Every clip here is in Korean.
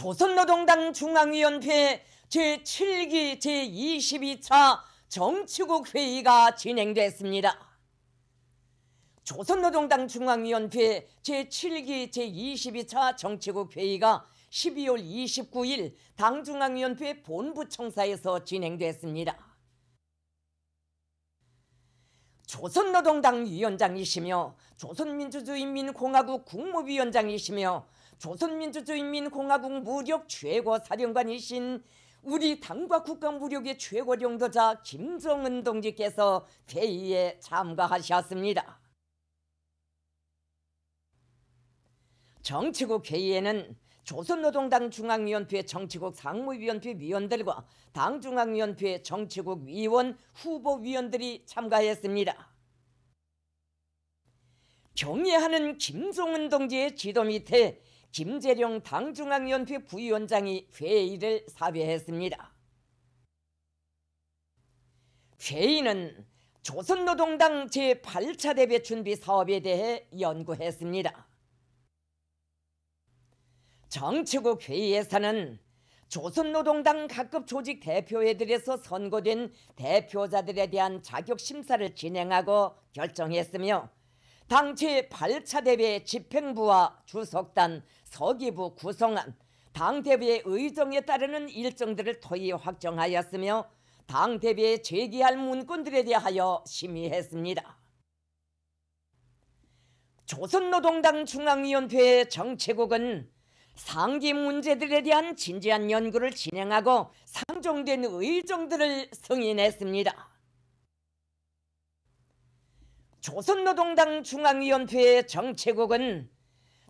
조선노동당 중앙위원회 제7기 제22차 정치국 회의가 진행됐습니다. 조선노동당 중앙위원회 제7기 제22차 정치국 회의가 12월 29일 당중앙위원회 본부청사에서 진행됐습니다. 조선노동당 위원장이시며 조선민주주의인민공화국 국무위원장이시며 조선민주주의인민공화국 무력 최고 사령관이신 우리 당과 국가 무력의 최고領도자 김정은 동지께서 회의에 참가하셨습니다. 정치국 회의에는 조선노동당 중앙위원회 정치국 상무위원회 위원들과 당중앙위원회 정치국 위원 후보위원들이 참가했습니다. 경애하는 김종은 동지의 지도 밑에 김재룡 당중앙위원회 부위원장이 회의를 사회했습니다. 회의는 조선노동당 제8차 대회 준비 사업에 대해 연구했습니다. 정치국 회의에서는 조선노동당 각급 조직 대표회들에서 선거된 대표자들에 대한 자격 심사를 진행하고 결정했으며 당체 8차 대회 집행부와 주석단, 서기부 구성안, 당대회의 의정에 따르는 일정들을 토의 확정하였으며 당대회에 제기할 문건들에 대하여 심의했습니다. 조선노동당 중앙위원회 정치국은 상기 문제들에 대한 진지한 연구를 진행하고 상정된 의정들을 승인했습니다. 조선노동당 중앙위원회 정치국은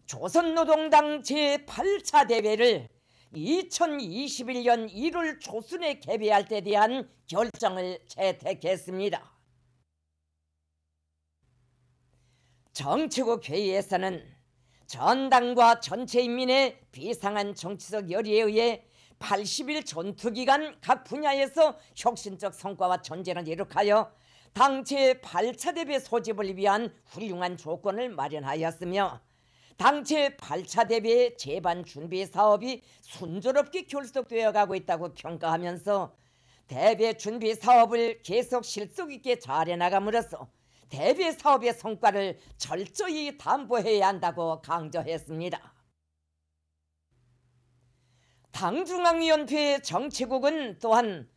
조선노동당 제8차 대회를 2021년 1월 초순에 개최할 때 대한 결정을 채택했습니다. 정치국 회의에서는 전당과 전체 인민의 비상한 정치적 열의에 의해 80일 전투기간 각 분야에서 혁신적 성과와 전쟁을 이룩하여 당체 8차 대회 소집을 위한 훌륭한 조건을 마련하였으며 당체 8차 대회 재반 준비 사업이 순조롭게 결속되어 가고 있다고 평가하면서 대회 준비 사업을 계속 실속 있게 잘해 나감으로써 대회 사업의 성과를 철저히 담보해야 한다고 강조했습니다. 당중앙위원회 정치국은 또한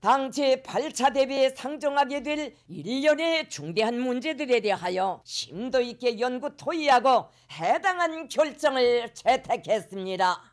당 제8차 대회에 상정하게 될 일련의 중대한 문제들에 대하여 심도 있게 연구 토의하고 해당한 결정을 채택했습니다.